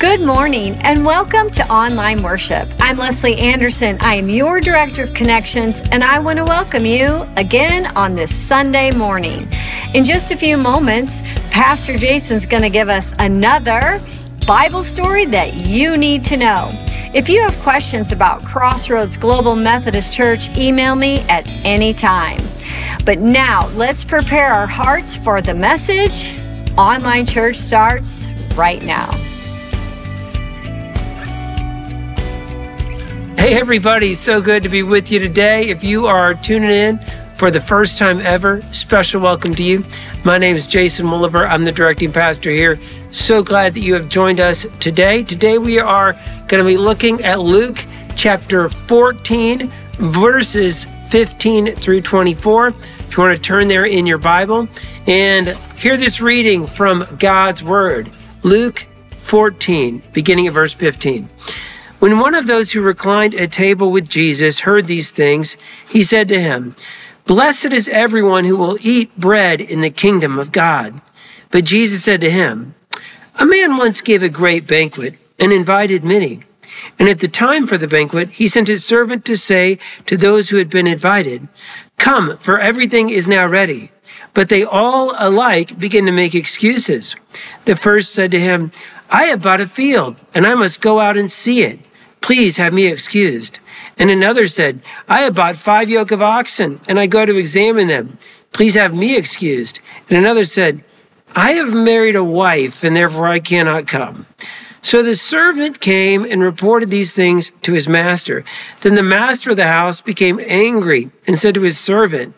Good morning and welcome to Online Worship. I'm Leslie Anderson. I am your Director of Connections and I want to welcome you again on this Sunday morning. In just a few moments, Pastor Jason's going to give us another Bible story that you need to know. If you have questions about Crossroads Global Methodist Church, email me at any time. But now let's prepare our hearts for the message. Online church starts right now. Hey, everybody, so good to be with you today. If you are tuning in for the first time ever, special welcome to you. My name is Jason Mulliver. I'm the directing pastor here. So glad that you have joined us today. Today, we are going to be looking at Luke chapter 14, verses 15 through 24. If you want to turn there in your Bible and hear this reading from God's Word, Luke 14, beginning at verse 15. When one of those who reclined at table with Jesus heard these things, he said to him, Blessed is everyone who will eat bread in the kingdom of God. But Jesus said to him, A man once gave a great banquet and invited many. And at the time for the banquet, he sent his servant to say to those who had been invited, Come, for everything is now ready. But they all alike began to make excuses. The first said to him, I have bought a field, and I must go out and see it. Please have me excused. And another said, I have bought five yoke of oxen, and I go to examine them. Please have me excused. And another said, I have married a wife, and therefore I cannot come. So the servant came and reported these things to his master. Then the master of the house became angry and said to his servant,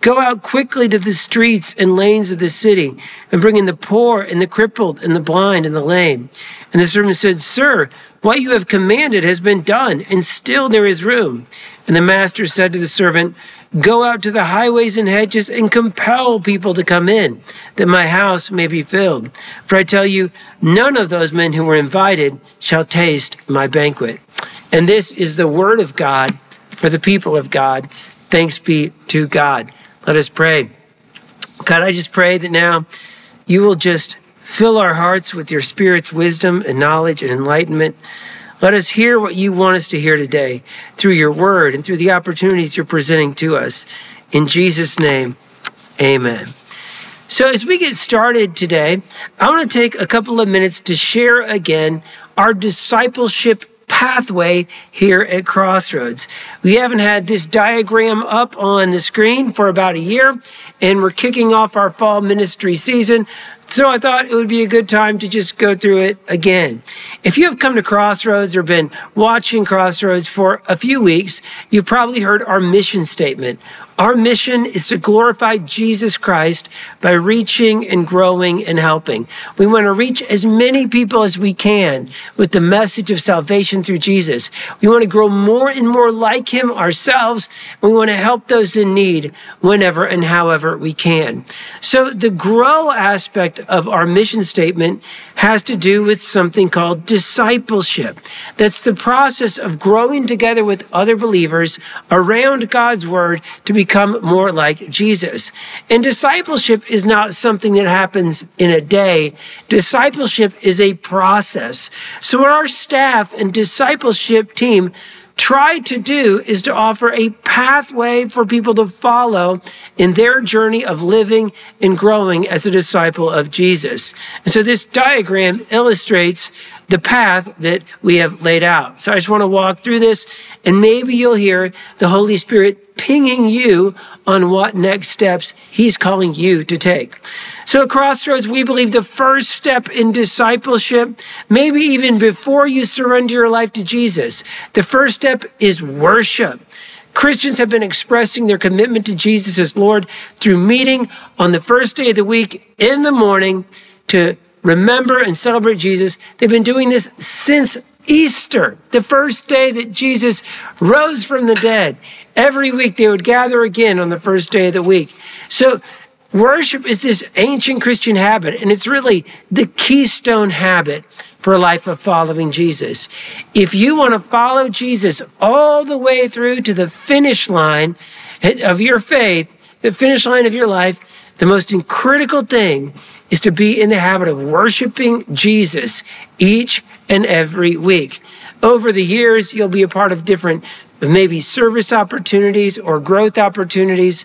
Go out quickly to the streets and lanes of the city and bring in the poor and the crippled and the blind and the lame. And the servant said, Sir, what you have commanded has been done, and still there is room. And the master said to the servant, Go out to the highways and hedges and compel people to come in, that my house may be filled. For I tell you, none of those men who were invited shall taste my banquet. And this is the word of God for the people of God. Thanks be to God. Let us pray. God, I just pray that now you will just Fill our hearts with your Spirit's wisdom and knowledge and enlightenment. Let us hear what you want us to hear today through your word and through the opportunities you're presenting to us. In Jesus' name, amen. So, as we get started today, I want to take a couple of minutes to share again our discipleship pathway here at Crossroads. We haven't had this diagram up on the screen for about a year, and we're kicking off our fall ministry season. So I thought it would be a good time to just go through it again. If you have come to Crossroads or been watching Crossroads for a few weeks, you've probably heard our mission statement. Our mission is to glorify Jesus Christ by reaching and growing and helping. We want to reach as many people as we can with the message of salvation through Jesus. We want to grow more and more like Him ourselves. We want to help those in need whenever and however we can. So, the grow aspect of our mission statement has to do with something called discipleship. That's the process of growing together with other believers around God's word to become more like Jesus. And discipleship is not something that happens in a day. Discipleship is a process. So our staff and discipleship team try to do is to offer a pathway for people to follow in their journey of living and growing as a disciple of Jesus. And so this diagram illustrates the path that we have laid out. So I just want to walk through this and maybe you'll hear the Holy Spirit pinging you on what next steps he's calling you to take. So at Crossroads, we believe the first step in discipleship, maybe even before you surrender your life to Jesus, the first step is worship. Christians have been expressing their commitment to Jesus as Lord through meeting on the first day of the week in the morning to remember and celebrate Jesus. They've been doing this since Easter, the first day that Jesus rose from the dead. Every week they would gather again on the first day of the week. So worship is this ancient Christian habit, and it's really the keystone habit for a life of following Jesus. If you want to follow Jesus all the way through to the finish line of your faith, the finish line of your life, the most critical thing is to be in the habit of worshiping Jesus each and every week. Over the years, you'll be a part of different maybe service opportunities or growth opportunities.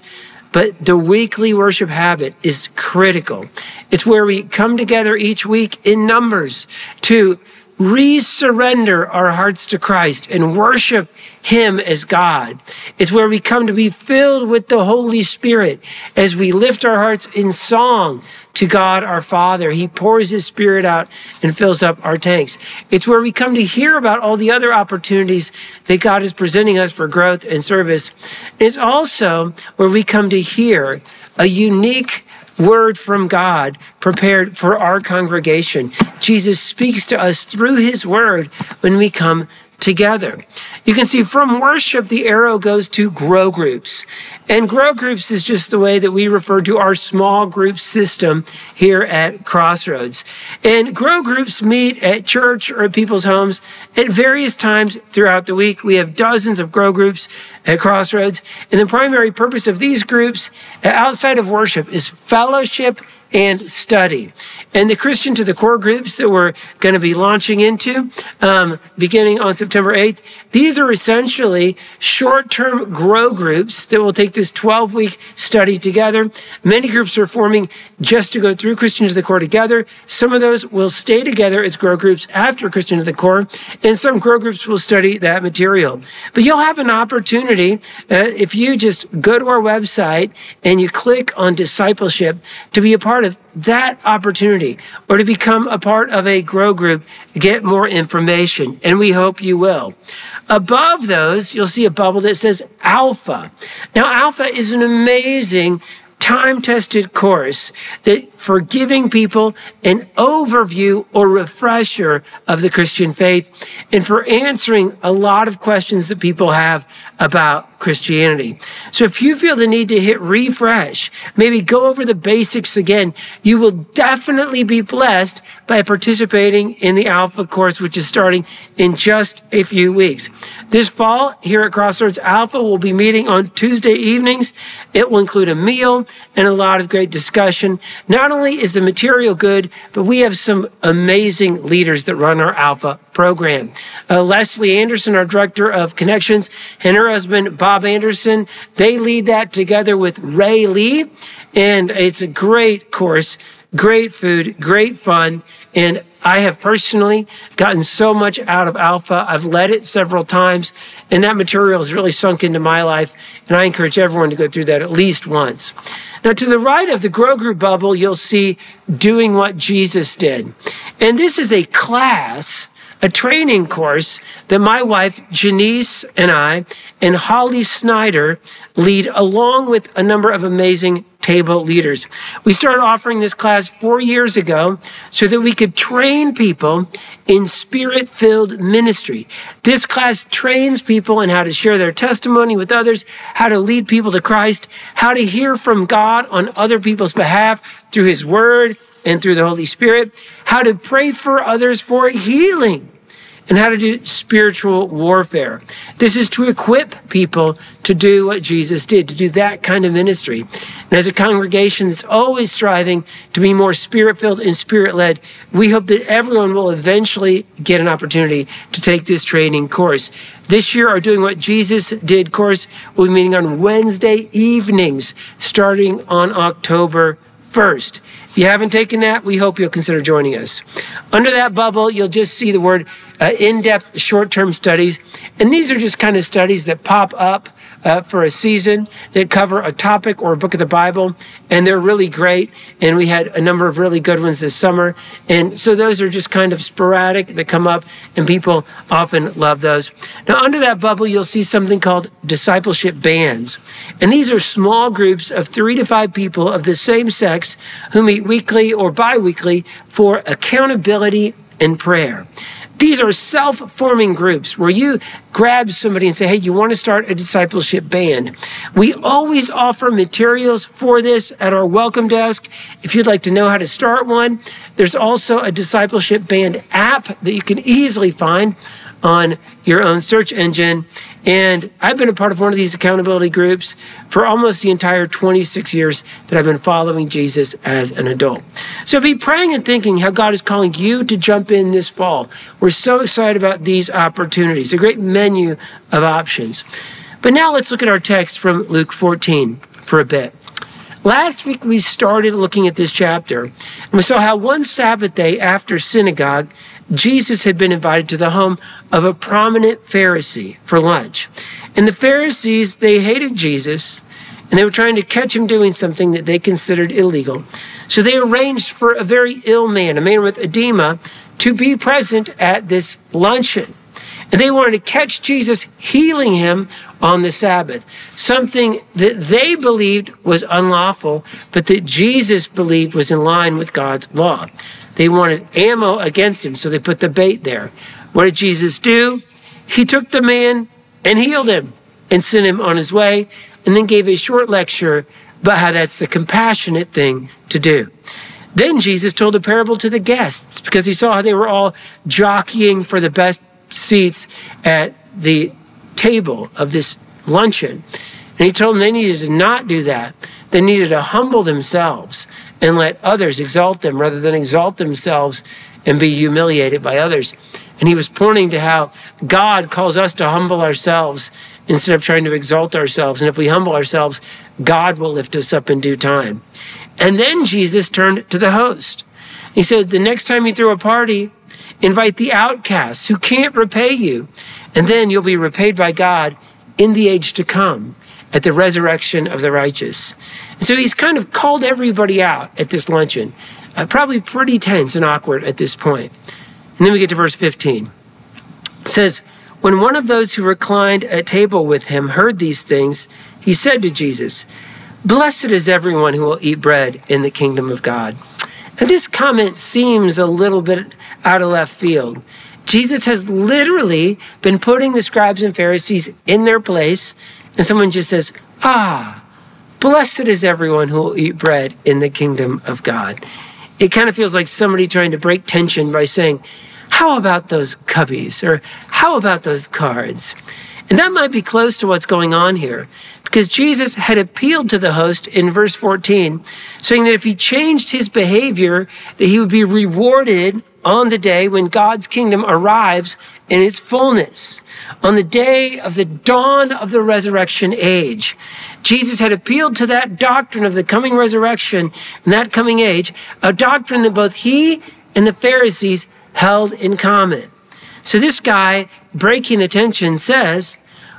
But the weekly worship habit is critical. It's where we come together each week in numbers to resurrender our hearts to Christ and worship Him as God. It's where we come to be filled with the Holy Spirit as we lift our hearts in song to God our Father. He pours His Spirit out and fills up our tanks. It's where we come to hear about all the other opportunities that God is presenting us for growth and service. It's also where we come to hear a unique word from God prepared for our congregation. Jesus speaks to us through his word when we come together. You can see from worship, the arrow goes to grow groups. And grow groups is just the way that we refer to our small group system here at Crossroads. And grow groups meet at church or at people's homes at various times throughout the week. We have dozens of grow groups at Crossroads. And the primary purpose of these groups outside of worship is fellowship and study. And the Christian to the Core groups that we're going to be launching into um, beginning on September 8th, these are essentially short term grow groups that will take this 12 week study together. Many groups are forming just to go through Christian to the Core together. Some of those will stay together as grow groups after Christian to the Core, and some grow groups will study that material. But you'll have an opportunity uh, if you just go to our website and you click on discipleship to be a part of that opportunity or to become a part of a grow group, get more information, and we hope you will. Above those, you'll see a bubble that says Alpha. Now, Alpha is an amazing time tested course that for giving people an overview or refresher of the Christian faith and for answering a lot of questions that people have about Christianity. So if you feel the need to hit refresh, maybe go over the basics again, you will definitely be blessed by participating in the Alpha course, which is starting in just a few weeks. This fall here at Crossroads Alpha, we'll be meeting on Tuesday evenings. It will include a meal and a lot of great discussion. Not only is the material good, but we have some amazing leaders that run our Alpha program. Uh, Leslie Anderson, our director of connections, and her husband, Bob Anderson, they lead that together with Ray Lee. And it's a great course, great food, great fun. And I have personally gotten so much out of Alpha. I've led it several times, and that material has really sunk into my life. And I encourage everyone to go through that at least once. Now, to the right of the Grow Group bubble, you'll see Doing What Jesus Did. And this is a class a training course that my wife Janice and I and Holly Snyder lead along with a number of amazing table leaders. We started offering this class four years ago so that we could train people in spirit filled ministry. This class trains people in how to share their testimony with others, how to lead people to Christ, how to hear from God on other people's behalf through His Word and through the Holy Spirit, how to pray for others for healing and how to do spiritual warfare. This is to equip people to do what Jesus did, to do that kind of ministry. And as a congregation that's always striving to be more spirit filled and spirit led, we hope that everyone will eventually get an opportunity to take this training course. This year, our Doing What Jesus Did course will be meeting on Wednesday evenings starting on October 1st. If you haven't taken that, we hope you'll consider joining us. Under that bubble, you'll just see the word uh, in depth short term studies. And these are just kind of studies that pop up uh, for a season that cover a topic or a book of the Bible. And they're really great. And we had a number of really good ones this summer. And so those are just kind of sporadic that come up, and people often love those. Now, under that bubble, you'll see something called discipleship bands. And these are small groups of three to five people of the same sex who meet weekly or bi weekly for accountability and prayer. These are self forming groups where you grab somebody and say, hey, you want to start a discipleship band. We always offer materials for this at our welcome desk. If you'd like to know how to start one, there's also a discipleship band app that you can easily find on your own search engine. And I've been a part of one of these accountability groups for almost the entire 26 years that I've been following Jesus as an adult. So be praying and thinking how God is calling you to jump in this fall. We're so excited about these opportunities, a great menu of options. But now let's look at our text from Luke 14 for a bit. Last week we started looking at this chapter and we saw how one Sabbath day after synagogue, Jesus had been invited to the home of a prominent Pharisee for lunch. And the Pharisees, they hated Jesus and they were trying to catch him doing something that they considered illegal. So they arranged for a very ill man, a man with edema, to be present at this luncheon. And they wanted to catch Jesus healing him on the Sabbath, something that they believed was unlawful, but that Jesus believed was in line with God's law. They wanted ammo against him, so they put the bait there. What did Jesus do? He took the man and healed him and sent him on his way, and then gave a short lecture about how that's the compassionate thing to do. Then Jesus told a parable to the guests because he saw how they were all jockeying for the best seats at the table of this luncheon. And he told them they needed to not do that. They needed to humble themselves and let others exalt them rather than exalt themselves and be humiliated by others. And he was pointing to how God calls us to humble ourselves instead of trying to exalt ourselves. And if we humble ourselves, God will lift us up in due time. And then Jesus turned to the host. He said, The next time you throw a party, invite the outcasts who can't repay you. And then you'll be repaid by God in the age to come at the resurrection of the righteous. So he's kind of called everybody out at this luncheon, uh, probably pretty tense and awkward at this point. And then we get to verse 15. It says, When one of those who reclined at table with him heard these things, he said to Jesus, Blessed is everyone who will eat bread in the kingdom of God. And this comment seems a little bit out of left field. Jesus has literally been putting the scribes and Pharisees in their place, and someone just says, Ah, blessed is everyone who will eat bread in the kingdom of God. It kind of feels like somebody trying to break tension by saying, How about those cubbies? Or how about those cards? And that might be close to what's going on here because Jesus had appealed to the host in verse 14, saying that if he changed his behavior, that he would be rewarded on the day when God's kingdom arrives in its fullness, on the day of the dawn of the resurrection age. Jesus had appealed to that doctrine of the coming resurrection and that coming age, a doctrine that both he and the Pharisees held in common. So this guy, breaking the tension, says,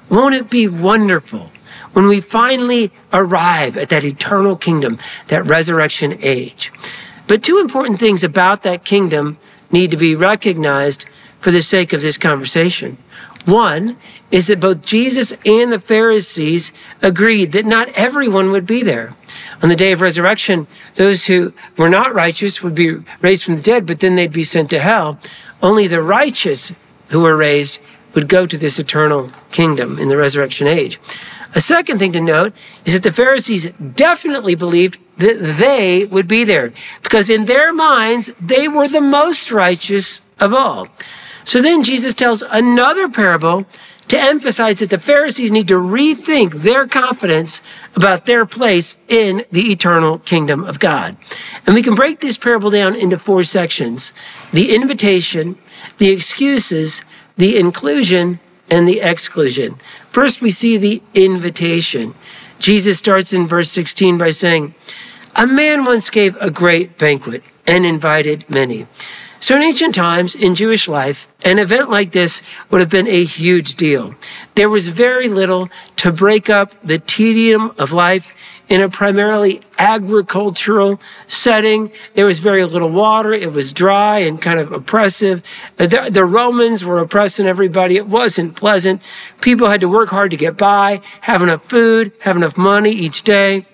Won't it be wonderful when we finally arrive at that eternal kingdom, that resurrection age? But two important things about that kingdom need to be recognized for the sake of this conversation. One is that both Jesus and the Pharisees agreed that not everyone would be there. On the day of resurrection, those who were not righteous would be raised from the dead, but then they'd be sent to hell. Only the righteous who were raised would go to this eternal kingdom in the resurrection age. A second thing to note is that the Pharisees definitely believed that they would be there because in their minds, they were the most righteous of all. So then Jesus tells another parable to emphasize that the Pharisees need to rethink their confidence about their place in the eternal kingdom of God. And we can break this parable down into four sections the invitation, the excuses, the inclusion, and the exclusion. First, we see the invitation. Jesus starts in verse 16 by saying, A man once gave a great banquet and invited many. So, in ancient times, in Jewish life, an event like this would have been a huge deal. There was very little to break up the tedium of life in a primarily agricultural setting. There was very little water. It was dry and kind of oppressive. Uh, the, the, Romans were oppressing everybody. It wasn't pleasant. People had to work hard to get by, have enough food, have enough money each day.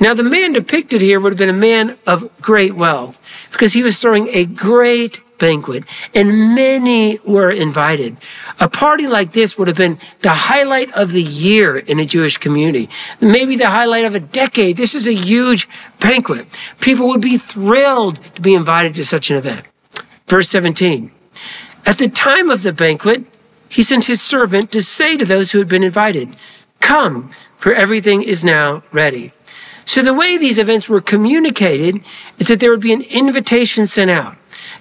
Now, the man depicted here would have been a man of great wealth because he was throwing a great banquet and many were invited. A party like this would have been the highlight of the year in a Jewish community, maybe the highlight of a decade. This is a huge banquet. People would be thrilled to be invited to such an event. Verse 17 At the time of the banquet, he sent his servant to say to those who had been invited, Come, for everything is now ready. So the way these events were communicated is that there would be an invitation sent out,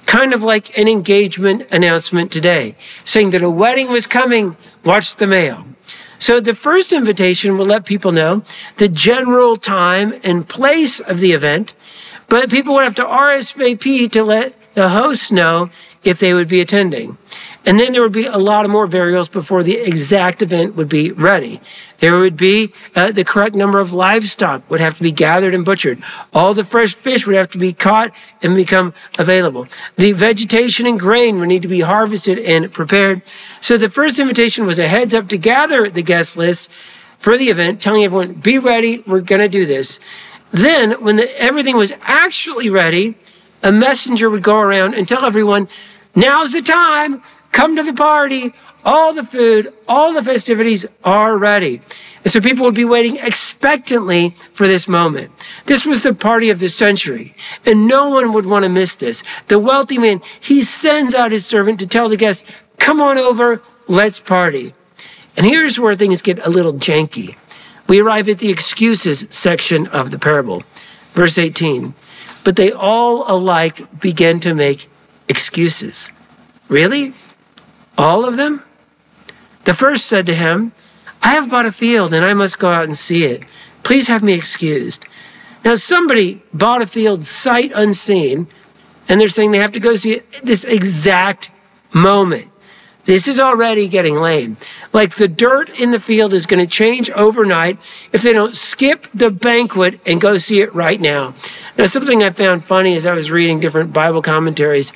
kind of like an engagement announcement today, saying that a wedding was coming, watch the mail. So the first invitation will let people know the general time and place of the event, but people would have to RSVP to let the host know if they would be attending. And then there would be a lot of more variables before the exact event would be ready. There would be uh, the correct number of livestock would have to be gathered and butchered. All the fresh fish would have to be caught and become available. The vegetation and grain would need to be harvested and prepared. So the first invitation was a heads up to gather the guest list for the event, telling everyone, be ready, we're going to do this. Then, when the, everything was actually ready, a messenger would go around and tell everyone, now's the time Come to the party. All the food, all the festivities are ready. And so people would be waiting expectantly for this moment. This was the party of the century, and no one would want to miss this. The wealthy man, he sends out his servant to tell the guests, come on over, let's party. And here's where things get a little janky. We arrive at the excuses section of the parable. Verse 18. But they all alike began to make excuses. Really? All of them? The first said to him, I have bought a field and I must go out and see it. Please have me excused. Now, somebody bought a field sight unseen, and they're saying they have to go see it this exact moment. This is already getting lame. Like the dirt in the field is going to change overnight if they don't skip the banquet and go see it right now. Now, something I found funny as I was reading different Bible commentaries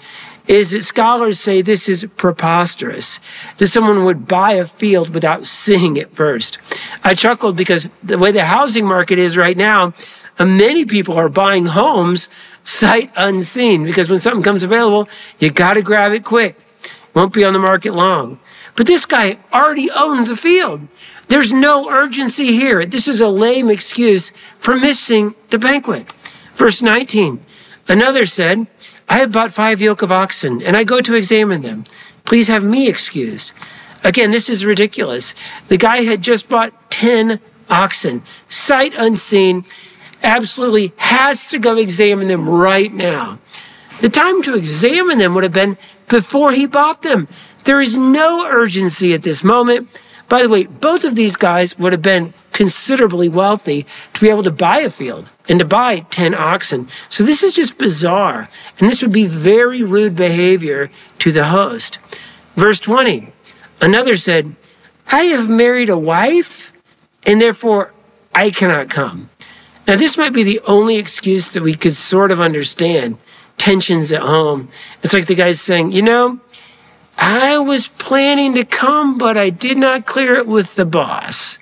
is that scholars say this is preposterous, that someone would buy a field without seeing it first. I chuckled because the way the housing market is right now, uh, many people are buying homes sight unseen because when something comes available, you got to grab it quick. Won't be on the market long. But this guy already owned the field. There's no urgency here. This is a lame excuse for missing the banquet. Verse 19 Another said, I have bought five yoke of oxen, and I go to examine them. Please have me excused. Again, this is ridiculous. The guy had just bought 10 oxen, sight unseen, absolutely has to go examine them right now. The time to examine them would have been before he bought them. There is no urgency at this moment. By the way, both of these guys would have been considerably wealthy to be able to buy a field and to buy 10 oxen. So this is just bizarre. And this would be very rude behavior to the host. Verse 20 Another said, I have married a wife, and therefore I cannot come. Now, this might be the only excuse that we could sort of understand tensions at home. It's like the guy's saying, You know, I was planning to come, but I did not clear it with the boss.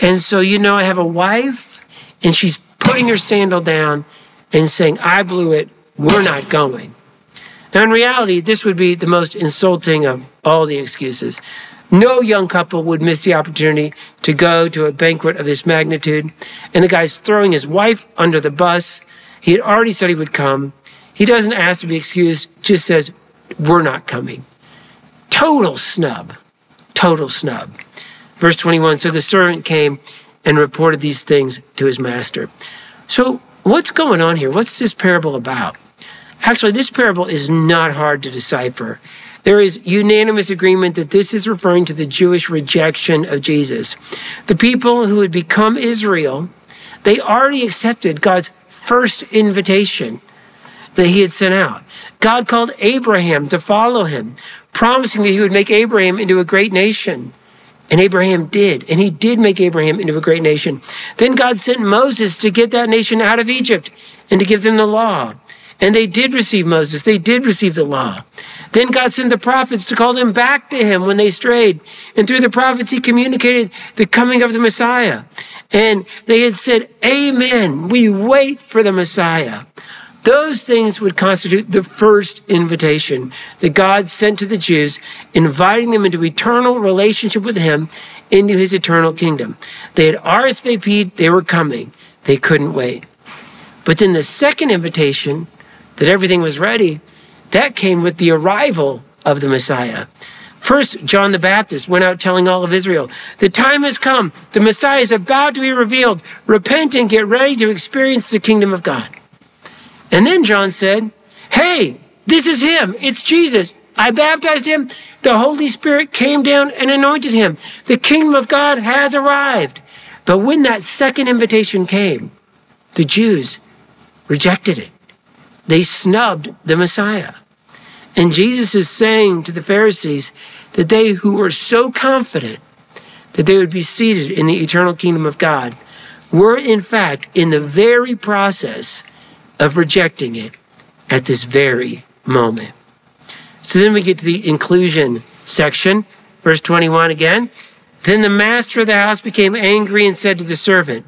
And so, you know, I have a wife, and she's putting her sandal down and saying, I blew it, we're not going. Now, in reality, this would be the most insulting of all the excuses. No young couple would miss the opportunity to go to a banquet of this magnitude. And the guy's throwing his wife under the bus. He had already said he would come. He doesn't ask to be excused, just says, We're not coming. Total snub. Total snub. Verse 21 So the servant came and reported these things to his master. So, what's going on here? What's this parable about? Actually, this parable is not hard to decipher. There is unanimous agreement that this is referring to the Jewish rejection of Jesus. The people who had become Israel, they already accepted God's first invitation that he had sent out. God called Abraham to follow him, promising that he would make Abraham into a great nation. And Abraham did. And he did make Abraham into a great nation. Then God sent Moses to get that nation out of Egypt and to give them the law. And they did receive Moses, they did receive the law. Then God sent the prophets to call them back to him when they strayed. And through the prophets, he communicated the coming of the Messiah. And they had said, Amen. We wait for the Messiah. Those things would constitute the first invitation that God sent to the Jews, inviting them into eternal relationship with Him into His eternal kingdom. They had RSVP'd, they were coming. They couldn't wait. But then the second invitation, that everything was ready, that came with the arrival of the Messiah. First, John the Baptist went out telling all of Israel, The time has come. The Messiah is about to be revealed. Repent and get ready to experience the kingdom of God. And then John said, Hey, this is him. It's Jesus. I baptized him. The Holy Spirit came down and anointed him. The kingdom of God has arrived. But when that second invitation came, the Jews rejected it. They snubbed the Messiah. And Jesus is saying to the Pharisees that they who were so confident that they would be seated in the eternal kingdom of God were, in fact, in the very process of rejecting it at this very moment. So then we get to the inclusion section, verse 21 again. Then the master of the house became angry and said to the servant,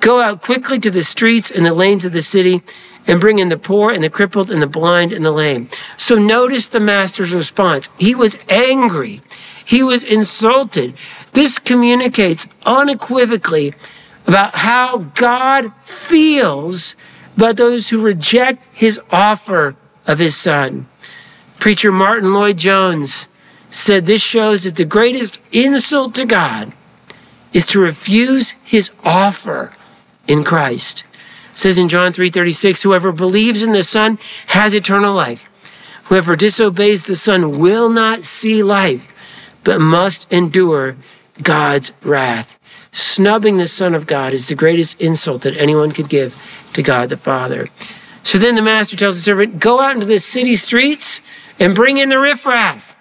Go out quickly to the streets and the lanes of the city and bring in the poor and the crippled and the blind and the lame. So notice the master's response. He was angry. He was insulted. This communicates unequivocally about how God feels about those who reject his offer of his son. Preacher Martyn Lloyd-Jones said this shows that the greatest insult to God is to refuse his offer in Christ says in John 3:36, whoever believes in the Son has eternal life. Whoever disobeys the Son will not see life, but must endure God's wrath. Snubbing the Son of God is the greatest insult that anyone could give to God the Father. So then the master tells the servant, Go out into the city streets and bring in the riffraff.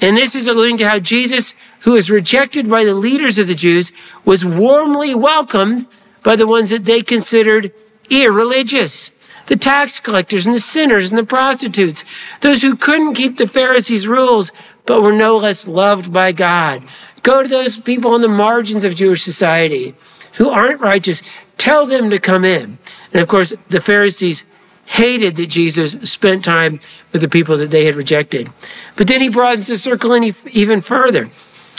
And this is alluding to how Jesus, who was rejected by the leaders of the Jews, was warmly welcomed by the ones that they considered irreligious the tax collectors and the sinners and the prostitutes, those who couldn't keep the Pharisees' rules but were no less loved by God. Go to those people on the margins of Jewish society who aren't righteous, tell them to come in. And of course, the Pharisees hated that Jesus spent time with the people that they had rejected. But then he broadens the circle even further.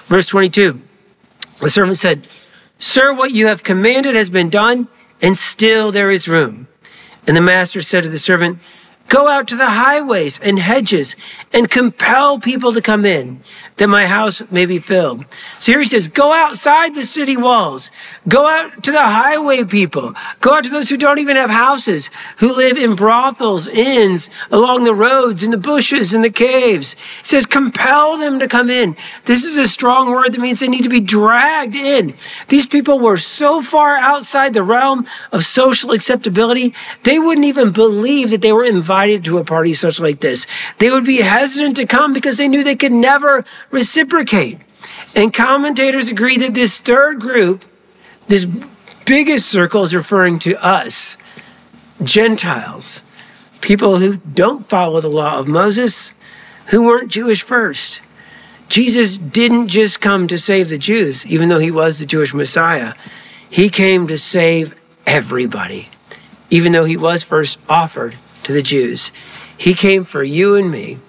Verse 22 the servant said, Sir, what you have commanded has been done, and still there is room. And the master said to the servant, Go out to the highways and hedges and compel people to come in, that my house may be filled. So here he says, go outside the city walls. Go out to the highway people. Go out to those who don't even have houses, who live in brothels, inns, along the roads, in the bushes, in the caves. He says, compel them to come in. This is a strong word that means they need to be dragged in. These people were so far outside the realm of social acceptability, they wouldn't even believe that they were invited to a party such like this. They would be hesitant to come because they knew they could never reciprocate. And commentators agree that this third group, this biggest circle, is referring to us, Gentiles, people who don't follow the law of Moses, who weren't Jewish first. Jesus didn't just come to save the Jews, even though he was the Jewish Messiah. He came to save everybody, even though he was first offered to the Jews. He came for you and me,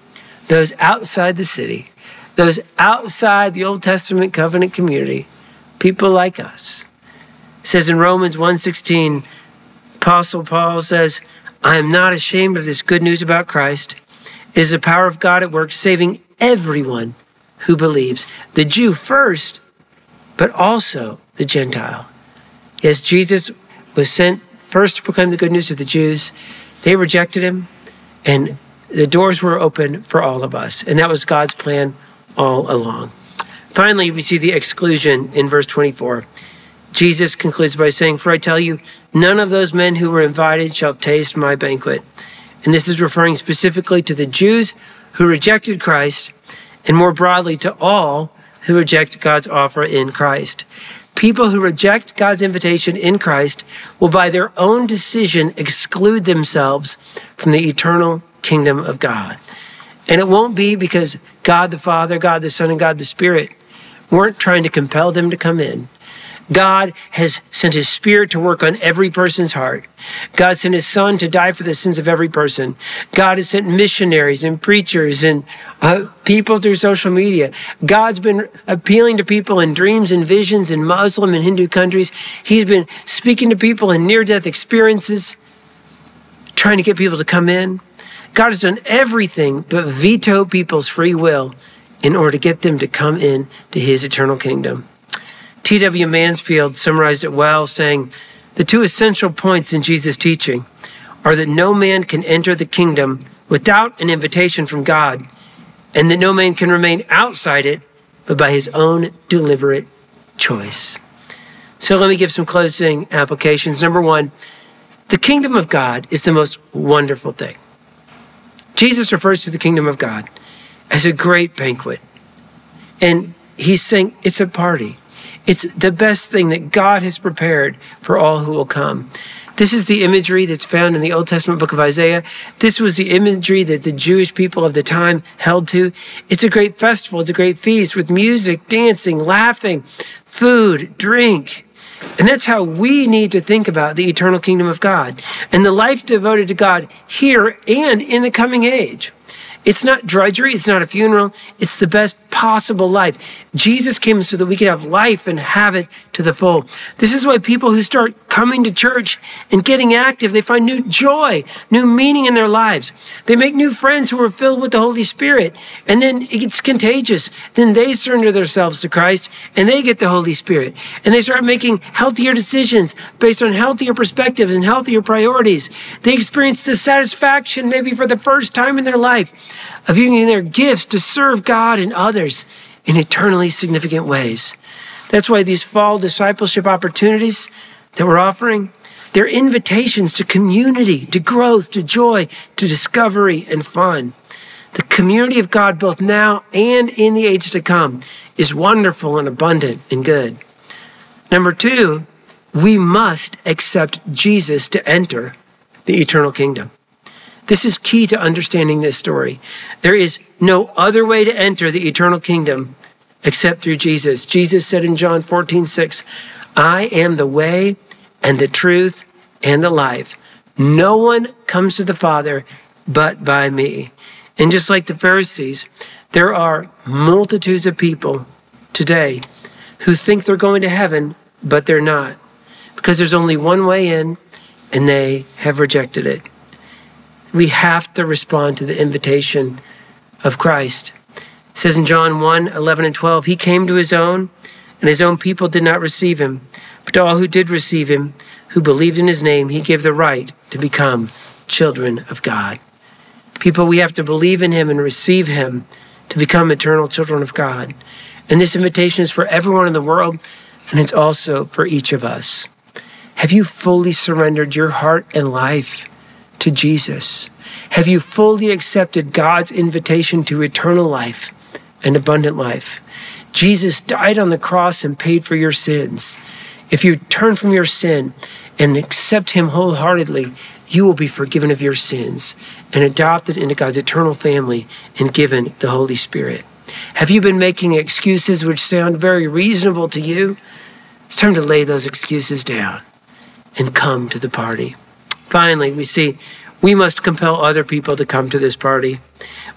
those outside the city, those outside the Old Testament covenant community, people like us. It says in Romans 1:16, Apostle Paul says, I am not ashamed of this good news about Christ. It is the power of God at work, saving everyone who believes, the Jew first, but also the Gentile. Yes, Jesus was sent first to proclaim the good news to the Jews. They rejected him, and the doors were open for all of us. And that was God's plan all along. Finally, we see the exclusion in verse 24. Jesus concludes by saying, For I tell you, none of those men who were invited shall taste my banquet. And this is referring specifically to the Jews who rejected Christ, and more broadly to all who reject God's offer in Christ. People who reject God's invitation in Christ will, by their own decision, exclude themselves from the eternal kingdom of God. And it won't be because God the Father, God the Son, and God the Spirit weren't trying to compel them to come in. God has sent his spirit to work on every person's heart. God sent his son to die for the sins of every person. God has sent missionaries and preachers and uh, people through social media. God's been appealing to people in dreams and visions in Muslim and Hindu countries. He's been speaking to people in near death experiences, trying to get people to come in. God has done everything but veto people's free will in order to get them to come in to his eternal kingdom. T.W. Mansfield summarized it well, saying, The two essential points in Jesus' teaching are that no man can enter the kingdom without an invitation from God, and that no man can remain outside it but by his own deliberate choice. So let me give some closing applications. Number one, the kingdom of God is the most wonderful thing. Jesus refers to the kingdom of God as a great banquet. And he's saying it's a party. It's the best thing that God has prepared for all who will come. This is the imagery that's found in the Old Testament book of Isaiah. This was the imagery that the Jewish people of the time held to. It's a great festival, it's a great feast with music, dancing, laughing, food, drink. And that's how we need to think about the eternal kingdom of God and the life devoted to God here and in the coming age. It's not drudgery, it's not a funeral, it's the best possible life. Jesus came so that we could have life and have it to the full. This is why people who start coming to church and getting active, they find new joy, new meaning in their lives. They make new friends who are filled with the Holy Spirit, and then it's contagious. Then they surrender themselves to Christ and they get the Holy Spirit. And they start making healthier decisions based on healthier perspectives and healthier priorities. They experience the satisfaction, maybe for the first time in their life, of using their gifts to serve God and others in eternally significant ways. That's why these fall discipleship opportunities that we're offering, they're invitations to community, to growth, to joy, to discovery and fun. The community of God, both now and in the age to come, is wonderful and abundant and good. Number two, we must accept Jesus to enter the eternal kingdom. This is key to understanding this story. There is no other way to enter the eternal kingdom except through Jesus. Jesus said in John 14, 6, I am the way and the truth and the life. No one comes to the Father but by me. And just like the Pharisees, there are multitudes of people today who think they're going to heaven, but they're not. Because there's only one way in, and they have rejected it we have to respond to the invitation of Christ. It says in John 1 11 and 12, He came to His own, and His own people did not receive Him. But to all who did receive Him, who believed in His name, He gave the right to become children of God. People, we have to believe in Him and receive Him to become eternal children of God. And this invitation is for everyone in the world, and it's also for each of us. Have you fully surrendered your heart and life to Jesus? Have you fully accepted God's invitation to eternal life and abundant life? Jesus died on the cross and paid for your sins. If you turn from your sin and accept Him wholeheartedly, you will be forgiven of your sins and adopted into God's eternal family and given the Holy Spirit. Have you been making excuses which sound very reasonable to you? It's time to lay those excuses down and come to the party. Finally, we see we must compel other people to come to this party.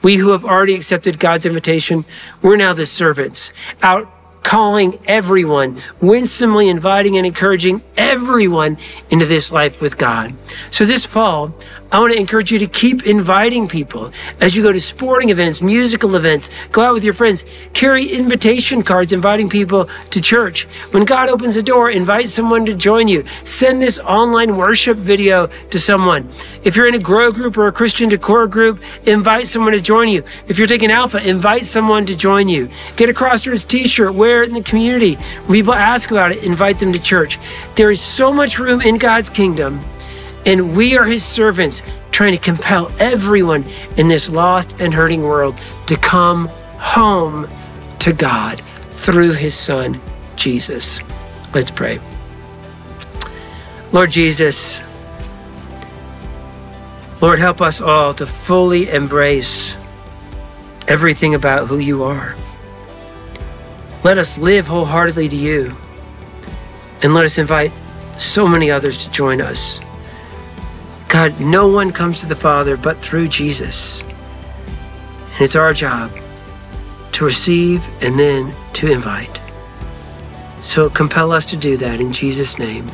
We who have already accepted God's invitation, we're now the servants, out calling everyone, winsomely inviting and encouraging everyone into this life with God. So this fall, I want to encourage you to keep inviting people as you go to sporting events, musical events, go out with your friends, carry invitation cards inviting people to church. When God opens a door, invite someone to join you. Send this online worship video to someone. If you're in a grow group or a Christian to the Core group, invite someone to join you. If you're taking alpha, invite someone to join you. Get a Crossroads t-shirt, wear it in the community. People ask about it, invite them to church. There is so much room in God's kingdom and we are his servants trying to compel everyone in this lost and hurting world to come home to God through his son, Jesus. Let's pray. Lord Jesus, Lord, help us all to fully embrace everything about who you are. Let us live wholeheartedly to you, and let us invite so many others to join us. God, no one comes to the Father but through Jesus. And it's our job to receive and then to invite. So compel us to do that in Jesus' name.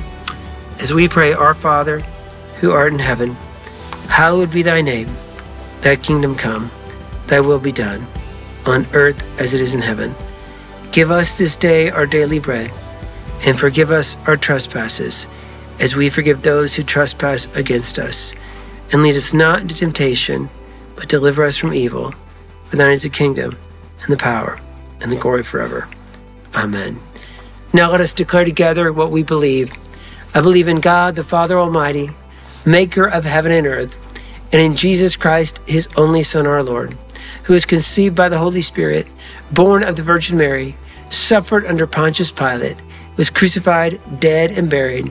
As we pray, Our Father, who art in heaven, hallowed be thy name. Thy kingdom come, thy will be done, on earth as it is in heaven. Give us this day our daily bread, and forgive us our trespasses, as we forgive those who trespass against us. And lead us not into temptation, but deliver us from evil. For thine is the kingdom, and the power, and the glory forever. Amen. Now let us declare together what we believe. I believe in God, the Father Almighty, maker of heaven and earth, and in Jesus Christ, his only Son, our Lord who was conceived by the Holy Spirit, born of the Virgin Mary, suffered under Pontius Pilate, was crucified, dead, and buried.